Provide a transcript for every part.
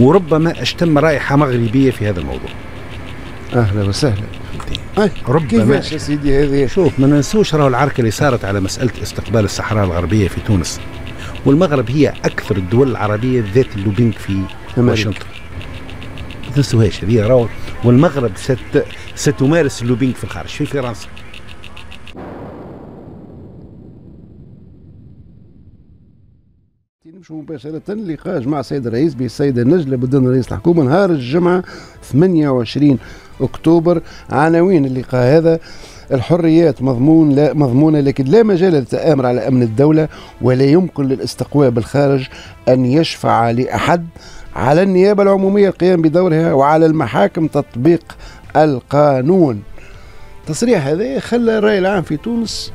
وربما أشتم رائحة مغربية في هذا الموضوع. أهلا وسهلا. ربما. كيفاش يا سيدي هذه؟ شوف ما ننسوش راهو العركة اللي صارت على مسألة استقبال الصحراء الغربية في تونس. والمغرب هي أكثر الدول العربية ذات ال lobbying في واشنطن. ما تنسوهاش هذه راهو. والمغرب ست ستمارس ال lobbying في الخارج في فرنسا. نمشوا مباشرة لقاء مع السيد الرئيس بالسيدة نجلة بدون رئيس الحكومة. نهار الجمعة 28 أكتوبر عناوين اللقاء هذا. الحريات مضمون لا مضمونة لكن لا مجال للتآمر على أمن الدولة ولا يمكن للاستقواء بالخارج أن يشفع لأحد على النيابة العمومية القيام بدورها وعلى المحاكم تطبيق القانون. تصريح هذا خلى الرأي العام في تونس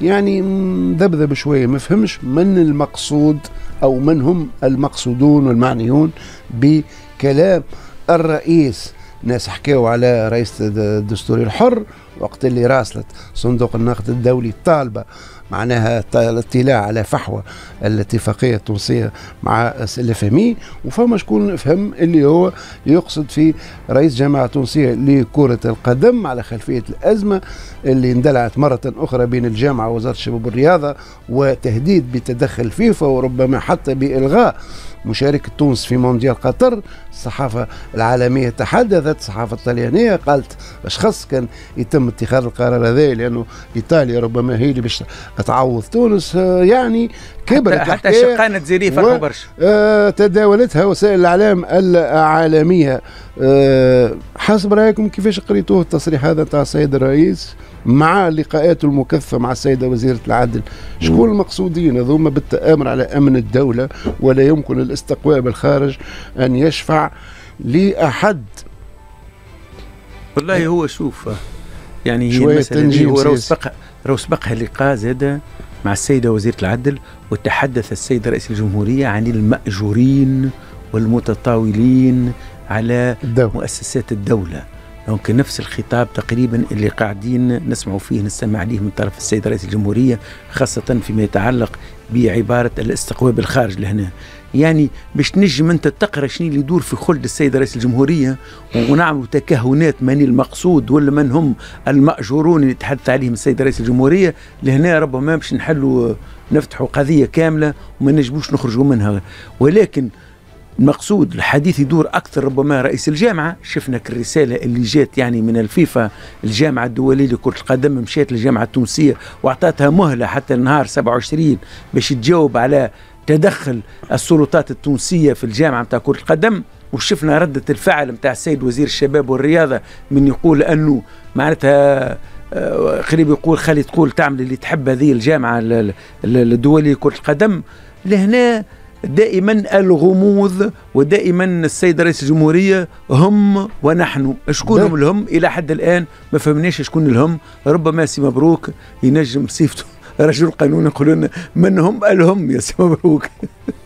يعني مذبذب شوية. ما فهمش من المقصود أو من هم المقصودون والمعنيون بكلام الرئيس ناس حكاوا على رئيس الدستوري الحر وقت اللي راسلت صندوق النقد الدولي طالبة معناها الاطلاع على فحوى الاتفاقية التونسية مع الافمي وفما شكون فهم اللي هو يقصد في رئيس جامعة تونسية لكرة القدم على خلفية الأزمة اللي اندلعت مرة أخرى بين الجامعة ووزارة الشباب والرياضة وتهديد بتدخل فيفا وربما حتى بإلغاء مشاركة تونس في مونديال قطر. الصحافة العالمية تحدثت الصحافة الطليانية قالت خص كان يتم اتخاذ القرار هذا لأنه إيطاليا ربما هي اللي باش تعوض تونس. آه، يعني كبرت حتى, حتى شقانة زيري فرحوا برشا. آه تداولتها وسائل الإعلام العالمية آه حسب رأيكم كيفاش قريتوه التصريح هذا تاع السيد الرئيس مع لقاءاته المكثفة مع السيدة وزيرة العدل؟ شكون المقصودين؟ هذوما بالتآمر على أمن الدولة ولا يمكن الاستقواء بالخارج أن يشفع لأحد. والله هو شوف يعني هي المسألة هو رو سبقها رو سبقها لقاء زاد مع السيدة وزيرة العدل وتحدث السيد رئيس الجمهورية عن المأجورين والمتطاولين على الدولة. مؤسسات الدولة دونك نفس الخطاب تقريبا اللي قاعدين نسمعوا فيه نستمع عليه من طرف السيد رئيس الجمهورية خاصة فيما يتعلق بعبارة الاستقواء بالخارج لهنا. يعني باش نجم أنت تقرأ شنو اللي يدور في خلد السيد رئيس الجمهورية ونعملوا تكهنات من المقصود ولا من هم المأجورون اللي يتحدث عليهم السيد رئيس الجمهورية. لهنا ربما باش نحلوا نفتحوا قضية كاملة وما نجموش نخرجوا منها. ولكن المقصود الحديث يدور أكثر ربما رئيس الجامعة. شفنا الرسالة اللي جات يعني من الفيفا الجامعة الدولية لكره القدم مشات للجامعة التونسية واعطتها مهلة حتى النهار 27 باش تجاوب على تدخل السلطات التونسية في الجامعة نتاع كرة القدم. وشفنا ردة الفعل نتاع السيد وزير الشباب والرياضة من يقول أنه معناتها آه، قريب يقول خلي تقول تعمل اللي تحب هذه الجامعة الدولية كرة القدم. لهنا دائما الغموض ودائما السيد رئيس الجمهورية هم ونحن. شكون هم الهم؟ إلى حد الآن ما فهمناش شكون الهم. ربما سي مبروك ينجم صيفته رجل قانون يقولون من هم الهم يا سي مبروك.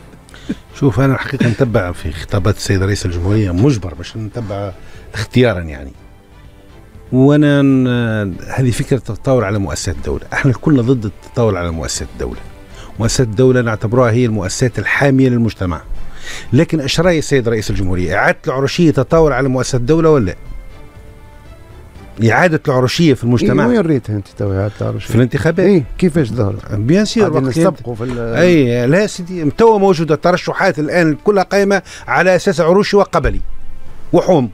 شوف أنا الحقيقة نتبع في خطابات السيد رئيس الجمهورية مجبر باش نتبع اختيارا يعني. وأنا هذه فكرة التطاول على مؤسسات الدولة. إحنا كلنا ضد التطاول على مؤسسات الدولة. مؤسسات الدولة نعتبرها هي المؤسسات الحامية للمجتمع. لكن إيش راي السيد رئيس الجمهورية إعادة العرشية تطاول على مؤسسات الدولة ولا؟ إعادة العرشية في المجتمع. إيه وين ريتها أنت تو إعادة العرشية؟ في الانتخابات. إيه كيفاش ظهرت؟ bien sûr وقت نستبقوا في أي لا سيدي تو موجودة الترشحات الآن كلها قائمة على أساس عروشي وقبلي وحوم.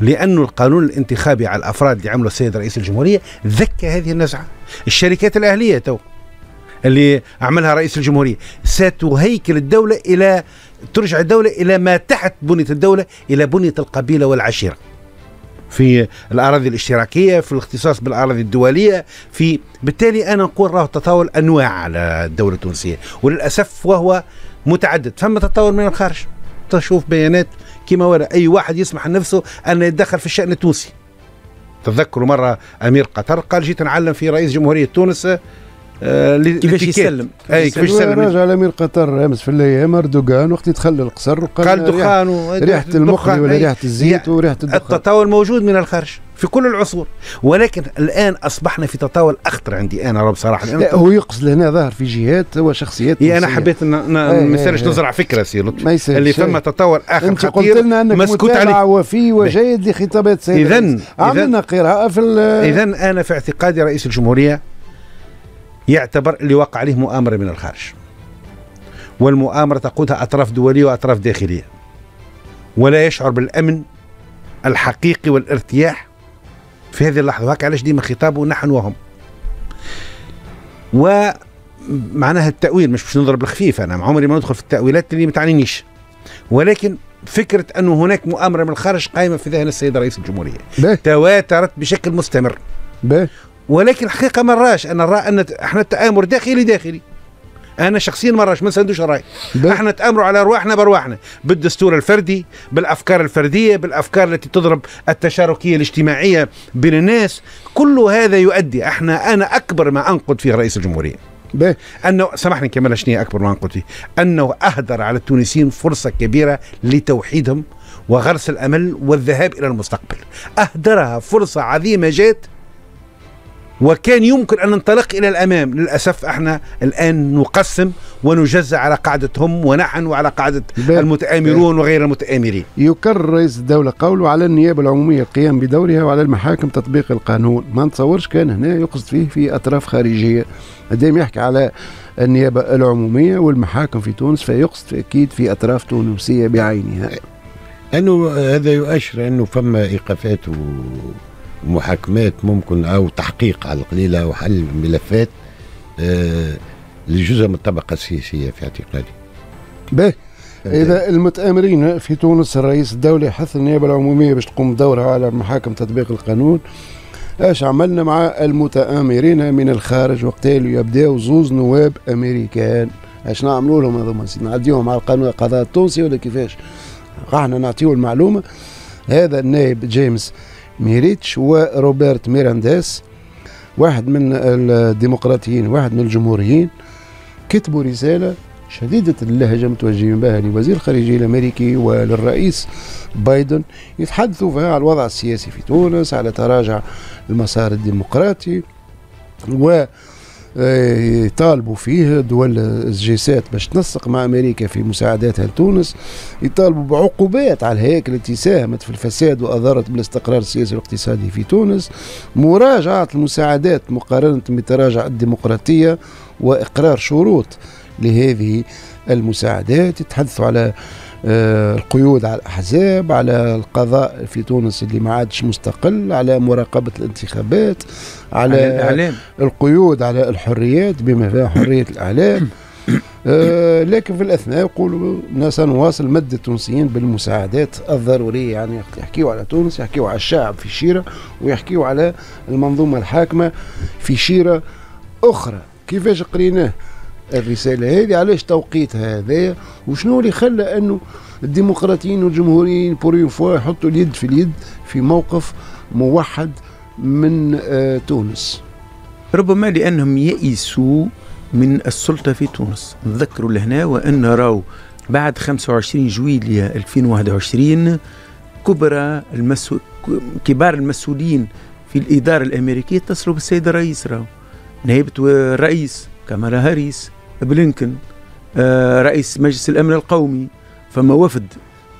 لأنه القانون الانتخابي على الأفراد اللي عمله السيد رئيس الجمهورية ذكى هذه النزعة. الشركات الأهلية تو. اللي عملها رئيس الجمهورية. ستهيكل الدولة إلى ترجع الدولة إلى ما تحت بنية الدولة إلى بنية القبيلة والعشيرة. في الأراضي الاشتراكية في الاختصاص بالأراضي الدولية في بالتالي أنا نقول راه تطاول أنواع على الدولة التونسية. وللأسف وهو متعدد. فما تطاول من الخارج. تشوف بيانات كما ولا. أي واحد يسمح لنفسه أن يتدخل في الشأن التونسي. تذكروا مرة أمير قطر قال جيت نعلم في رئيس جمهورية تونس آه كيفاش يسلم؟ أي كيفاش يسلم؟ راجع الامير قطر أمس في الأيام أردوغان وقت يدخل القصر وقال قال دخان ريحة المخلي ولا ريحة الزيت وريحة الدخان. التطاول موجود من الخارج في كل العصور ولكن الآن أصبحنا في تطاول أخطر عندي أنا بصراحه لا هو يقصد هنا ظاهر في جهات هو شخصيات هي أنا حبيت مثالش نزرع فكرة سي لطفي. اللي فما تطاول آخر أنت قلت لنا أنك مسكوت عليه. وفي وجيد لخطابات سيد اذا عملنا قراءة في اذا أنا في اعتقادي رئيس الجمهورية يعتبر اللي وقع عليه مؤامرة من الخارج. والمؤامرة تقودها أطراف دولية وأطراف داخلية. ولا يشعر بالأمن الحقيقي والارتياح في هذه اللحظة. وهكا علاش ديما خطابه نحن وهم. ومعناها التأويل مش باش نضرب الخفيف أنا عمري ما ندخل في التأويلات اللي ما تعنينيش. ولكن فكرة أنه هناك مؤامرة من الخارج قائمة في ذهن السيد رئيس الجمهورية. بيه. تواترت بشكل مستمر. بيه. ولكن الحقيقة ما راش. أنا رأى أن إحنا التآمر داخلي داخلي. أنا شخصيا ما راش ما نساندوش الراي إحنا نتآمروا على أرواحنا بأرواحنا بالدستور الفردي بالأفكار الفردية بالأفكار التي تضرب التشاركية الاجتماعية بين الناس. كل هذا يؤدي إحنا أنا أكبر ما أنقد فيه رئيس الجمهورية. به. أنه سامحني كمال شنو أكبر ما أنقد فيه. أنه أهدر على التونسيين فرصة كبيرة لتوحيدهم وغرس الأمل والذهاب إلى المستقبل. أهدرها فرصة عظيمة جات وكان يمكن أن ننطلق إلى الأمام. للأسف إحنا الآن نقسم ونجزع على قاعدة هم ونحن وعلى قاعدة المتآمرون وغير المتآمرين. يكرر رئيس الدولة قوله على النيابة العمومية القيام بدورها وعلى المحاكم تطبيق القانون. ما نتصورش كان هنا يقصد فيه في أطراف خارجية. دائما يحكي على النيابة العمومية والمحاكم في تونس فيقصد أكيد في أطراف تونسية بعينها. أنه هذا يؤشر أنه فما إيقافات محاكمات ممكن أو تحقيق على القليله أو حل ملفات آه لجزء من الطبقة السياسية في اعتقادي. باهي. إذا المتآمرين في تونس الرئيس الدولي حث النيابه العمومية باش تقوم بدورها على محاكم تطبيق القانون إيش عملنا مع المتآمرين من الخارج؟ وقت يبداو زوز نواب أمريكان. إيش نعملوا لهم هذوما؟ نعديهم على القانون القضاء التونسي ولا كيفاش؟ إحنا نعطيو المعلومة. هذا النائب جيمس ريتش وروبرت مينينديز واحد من الديمقراطيين واحد من الجمهوريين كتبوا رسالة شديدة اللهجة متوجهين بها لوزير الخارجية الأمريكي وللرئيس بايدن يتحدثوا فيها على الوضع السياسي في تونس على تراجع المسار الديمقراطي و يطالبوا فيه دول الجيسات باش تنسق مع أمريكا في مساعداتها لتونس يطالبوا بعقوبات على الهياكل التي ساهمت في الفساد واضرت بالاستقرار السياسي والاقتصادي في تونس. مراجعة المساعدات مقارنة بتراجع الديمقراطية وإقرار شروط لهذه المساعدات يتحدثوا على القيود على الأحزاب على القضاء في تونس اللي ما عادش مستقل على مراقبة الانتخابات على, على الإعلام. القيود على الحريات بما فيها حرية الإعلام. آه لكن في الأثناء يقولوا سنواصل مد التونسيين بالمساعدات الضرورية يعني يحكيوا على تونس يحكيوا على الشعب في شيرة ويحكيوا على المنظومة الحاكمة في شيرة أخرى. كيفاش قريناه؟ الرسالة هذه علاش توقيت هذا؟ وشنو اللي خلى أنه الديمقراطيين والجمهوريين pour une fois يحطوا اليد في اليد في موقف موحد من آه تونس؟ ربما لأنهم يئسوا من السلطة في تونس. نذكروا لهنا وأن راو بعد 25 جويلية 2021 كبرى المسو... كبار المسؤولين في الإدارة الأمريكية اتصلوا بالسيد الرئيس راو نائبة الرئيس كامالا هاريس. بلينكن آه رئيس مجلس الأمن القومي فما وفد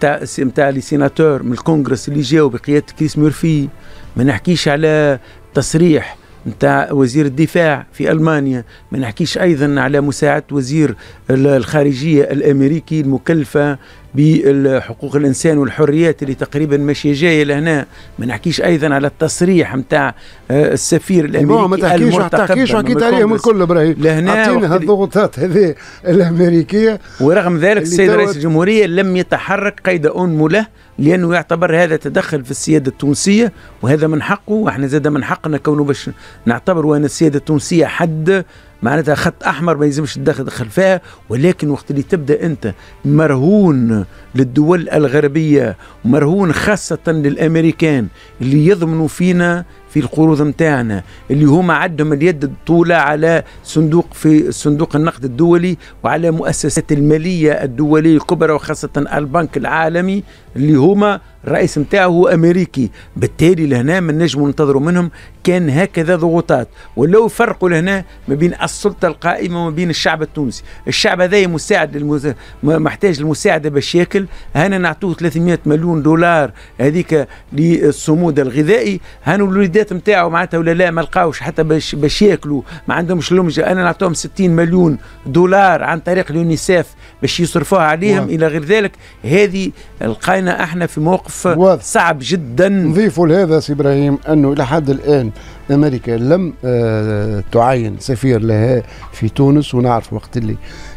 تاع تاع les sénateurs من الكونغرس اللي جاوا بقيادة كريس ميرفي ما نحكيش على تصريح نتاع وزير الدفاع في ألمانيا ما نحكيش أيضا على مساعدة وزير الخارجية الأمريكي المكلفة بحقوق الإنسان والحريات اللي تقريبا ماشية جاية لهنا. ما نحكيش أيضا على التصريح نتاع آه، السفير الأمريكي ما تحكيش ما تحكيش حكيت عليهم الكل إبراهيم. لهنا اعطينا الضغوطات هذه الأمريكية. ورغم ذلك السيد رئيس الجمهورية لم يتحرك قيد انمله لأنه يعتبر هذا تدخل في السيادة التونسية وهذا من حقه وإحنا زاد من حقنا كونه باش نعتبر ان السيادة التونسية حد معناتها خط أحمر ما يلزمش تدخل فيها ولكن وقت اللي تبدأ أنت مرهون للدول الغربية ومرهون خاصة للأمريكان اللي يضمنوا فينا في القروض نتاعنا اللي هما عندهم اليد الطولة على صندوق في صندوق النقد الدولي وعلى مؤسسات المالية الدولية الكبرى وخاصة البنك العالمي اللي هما الرئيس نتاعه هو أمريكي. بالتالي لهنا من نجم ننتظروا منهم كان هكذا ضغوطات. ولو فرقوا لهنا ما بين السلطة القائمة وما بين الشعب التونسي. الشعب هذا مساعد المز... محتاج المساعده باش ياكل. هنا نعطوه 300 مليون دولار هذيك للصمود الغذائي. هنا الوليدات نتاعو معناتها ولا لا ما لقاوش حتى باش باش ياكلوا. ما عندهمش لمجة. أنا نعطوهم 60 مليون دولار عن طريق اليونيسيف باش يصرفوها عليهم واو. إلى غير ذلك. هذه لقينا إحنا في موقف واضح. صعب جدا. نضيفوا لهذا سي إبراهيم أنه إلى حد الآن أمريكا لم آه تعين سفير لها في تونس ونعرف وقت اللي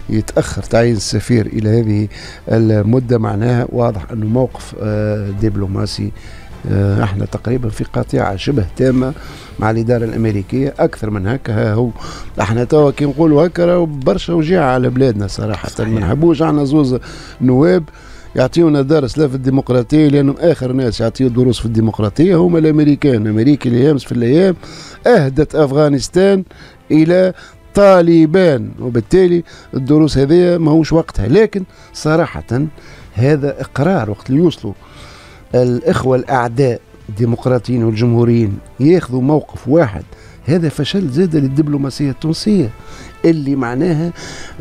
يتأخر تعيين السفير إلى هذه المدة. معناها واضح أنه موقف آه دبلوماسي إحنا تقريبا في قطيعة شبه تامة مع الإدارة الأمريكية أكثر من هكا هو. إحنا توا كي نقولوا هكا برشا وجيعه على بلادنا صراحة. ما نحبوش إحنا زوز نواب يعطيونا درس لا في الديمقراطية لأنهم آخر ناس يعطيو دروس في الديمقراطية هما الأمريكان. أمريكا اللي امس في الأيام أهدت أفغانستان إلى طالبان وبالتالي الدروس هذه ماهوش وقتها. لكن صراحة هذا إقرار وقت اللي يوصلوا الإخوة الأعداء الديمقراطيين والجمهوريين ياخذوا موقف واحد. هذا فشل زاد للدبلوماسية التونسية اللي معناها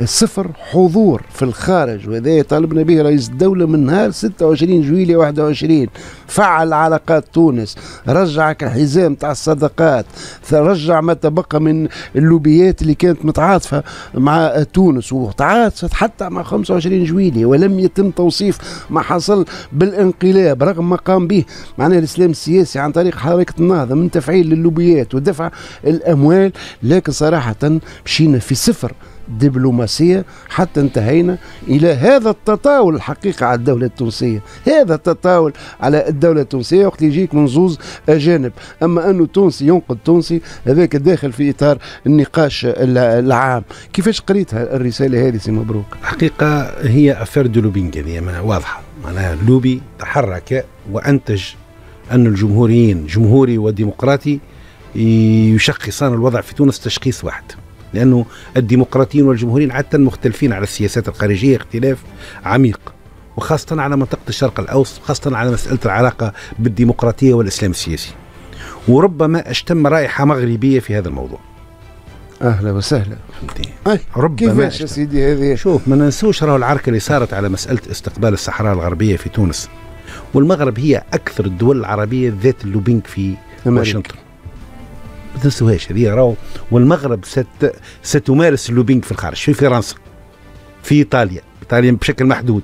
صفر حضور في الخارج وهذا طالبنا به رئيس الدولة من نهار 26 جويلية 21 فعل علاقات تونس رجع الحزام تاع الصدقات رجع ما تبقى من اللوبيات اللي كانت متعاطفة مع تونس وتعاطفت حتى مع 25 جويلية ولم يتم توصيف ما حصل بالانقلاب رغم ما قام به معناها الإسلام السياسي عن طريق حركة النهضة من تفعيل للوبيات ودفع الأموال لكن صراحة مشينا في صفر. دبلوماسية حتى انتهينا إلى هذا التطاول الحقيقة على الدولة التونسية. هذا التطاول على الدولة التونسية وقت يجيك من زوز أجانب. أما أنه تونسي ينقد تونسي هذاك داخل في إطار النقاش العام. كيفاش قريتها الرسالة هذه سي مبروك؟ حقيقة هي affaire de lobbying واضحة. معناها لوبي تحرك وأنتج أن الجمهوريين جمهوري وديمقراطي يشخصان الوضع في تونس تشخيص واحد. لأنه الديمقراطيين والجمهوريين عادة مختلفين على السياسات الخارجية اختلاف عميق وخاصة على منطقة الشرق الأوسط خاصة على مسألة العلاقة بالديمقراطية والإسلام السياسي. وربما أشتم رائحة مغربية في هذا الموضوع. أهلا وسهلا. أي ربما كيفاش يا سيدي هذه؟ شوف ما ننسوش راهو العركة اللي صارت على مسألة استقبال الصحراء الغربية في تونس. والمغرب هي أكثر الدول العربية ذات اللوبينج في واشنطن. تنسوهاش هذه راهو والمغرب ست ستمارس ال lobbying في الخارج في فرنسا في إيطاليا إيطاليا بشكل محدود.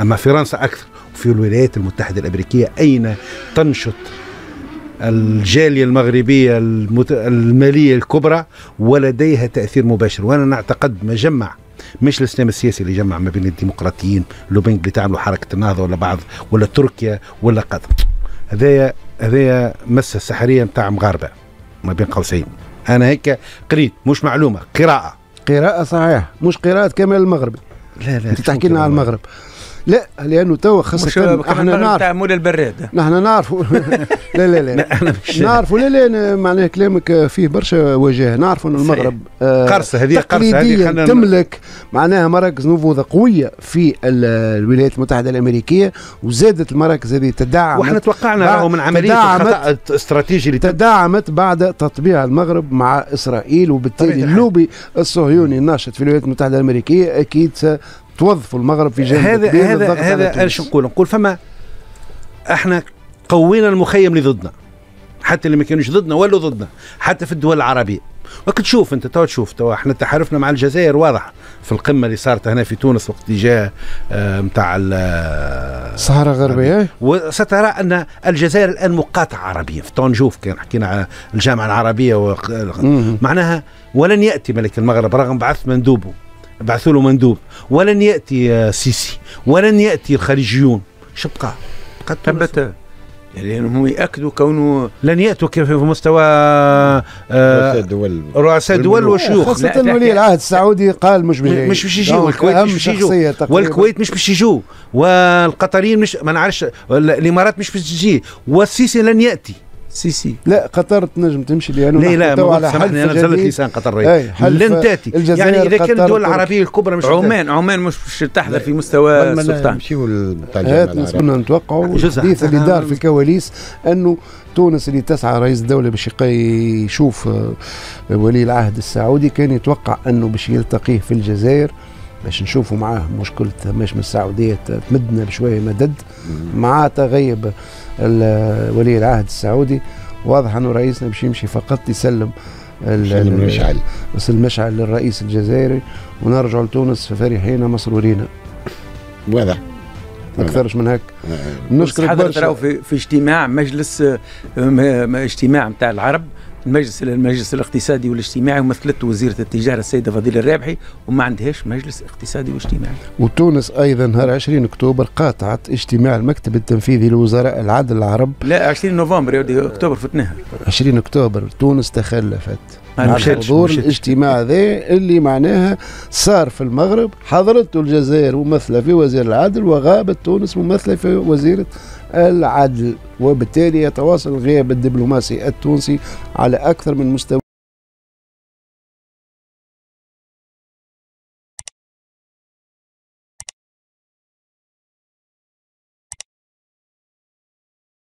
أما فرنسا أكثر وفي الولايات المتحدة الأمريكية أين تنشط الجالية المغربية المت... المالية الكبرى ولديها تأثير مباشر؟ وأنا نعتقد ما جمع مش الإسلام السياسي اللي جمع ما بين الديمقراطيين lobbying اللي تعملوا حركة النهضة ولا بعض ولا تركيا ولا قطر. هذايا هذايا مسه سحريه نتاع مغاربة. ما بين قوسين. أنا هيك قريت مش معلومة قراءة. قراءة صحيح مش قراءة كامل المغربي لا لا أنت تحكي لنا على المغرب. لا لأنه توا خاصة إحنا نعرف. مول البراد. نحن نعرفوا لا لا لا نعرفوا لا لا معناها كلامك فيه برشا وجاه نعرفوا ان المغرب آه قرصة هذه قرصة هذه تملك معناها مراكز نفوذ قوية في الولايات المتحدة الأمريكية وزادت المراكز هذه تدعمت وإحنا توقعنا راهو من عملية خطأ استراتيجي تدعمت بعد تطبيع المغرب مع إسرائيل وبالتالي اللوبي الصهيوني الناشط في الولايات المتحدة الأمريكية أكيد توظفوا المغرب في جانب هذا هذا هذا إيش نقول؟ نقول فما إحنا قوينا المخيم اللي ضدنا. حتى اللي ما كانوش ضدنا ولا ضدنا. حتى في الدول العربية. وقت تشوف أنت تو تشوف تو إحنا تحالفنا مع الجزائر واضح. في القمة اللي صارت هنا في تونس وقت اللي جاء نتاع الصحراء الغربيه وسترى أن الجزائر الآن مقاطعة عربية. في تندوف كان حكينا على الجامعة العربية و... معناها ولن يأتي ملك المغرب رغم بعث مندوبه. بعثوا له مندوب. ولن يأتي سيسي ولن يأتي الخليجيون شو بقى؟ ثبت. يعني هم يأكدوا كونه لن يأتوا في مستوى رؤساء دول رؤساء دول وشيوخ خاصة ولي العهد السعودي قال مش بيجي مش باش يجوا والكويت مش باش يجوا والكويت مش باش يجوا والقطريين مش ما نعرفش الإمارات مش باش تجي والسيسي لن يأتي. سي سي. لا قطر تنجم تمشي لأنه لا لا حل أنا نزلت لسان قطر لن تأتي. يعني إذا كانت الدول العربية الكبرى مش عمان عمان مش تحضر في مستوى السلطان نمشيو كنا نتوقعوا الحديث اللي دار في الكواليس أنه تونس اللي تسعى رئيس الدولة باش يشوف آه، ولي العهد السعودي كان يتوقع أنه باش يلتقيه في الجزائر باش نشوفوا معاه مشكلة مش من السعودية تمدنا بشوية مدد. مع تغيب ولي العهد السعودي واضح أنه رئيسنا باش يمشي فقط يسلم المشعل. بس المشعل للرئيس الجزائري ونرجع لتونس فرحين مسرورين واضح. أكثرش من هيك. نشكرك برشا. في, في اجتماع مجلس اجتماع نتاع العرب. المجلس المجلس الاقتصادي والاجتماعي ومثلته وزيرة التجارة السيدة فضيلة الرابحي وما عندهاش مجلس اقتصادي واجتماعي. وتونس أيضا نهار 20 أكتوبر قاطعت اجتماع المكتب التنفيذي لوزراء العدل العرب. لا 20 نوفمبر يا أكتوبر فتناها 20 أكتوبر تونس تخلفت. مع حضور الاجتماع ذا اللي معناها صار في المغرب حضرته الجزائر ممثلة في وزير العدل وغابت تونس ممثلة في وزيرة العدل وبالتالي يتواصل الغياب الدبلوماسي التونسي على أكثر من مستوى